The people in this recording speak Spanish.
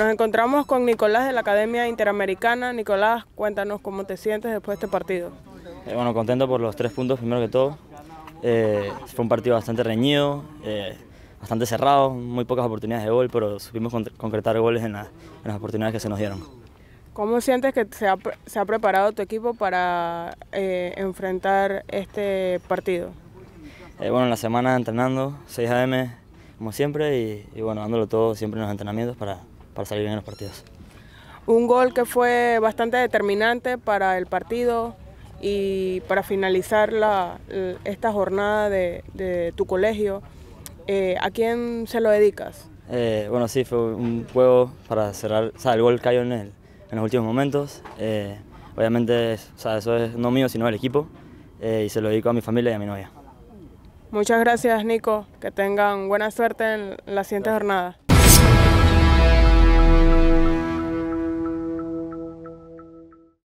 Nos encontramos con Nicolás de la Academia Interamericana. Nicolás, cuéntanos cómo te sientes después de este partido. Eh, bueno, contento por los tres puntos, primero que todo. Eh, fue un partido bastante reñido, eh, bastante cerrado, muy pocas oportunidades de gol, pero supimos concretar goles en, las oportunidades que se nos dieron. ¿Cómo sientes que se ha, preparado tu equipo para enfrentar este partido? bueno, en la semana entrenando, 6 AM como siempre, y, y bueno, dándolo todo siempre en los entrenamientos para, para salir bien en los partidos. Un gol que fue bastante determinante para el partido y para finalizar la, esta jornada de, tu colegio. Eh, ¿A quién se lo dedicas? Eh, bueno, sí, fue un juego para cerrar, o sea, el gol cayó en, en los últimos momentos. Eh, obviamente, o sea, eso es no mío, sino del equipo, y se lo dedico a mi familia y a mi novia. Muchas gracias, Nico. Que tengan buena suerte en la siguiente jornada.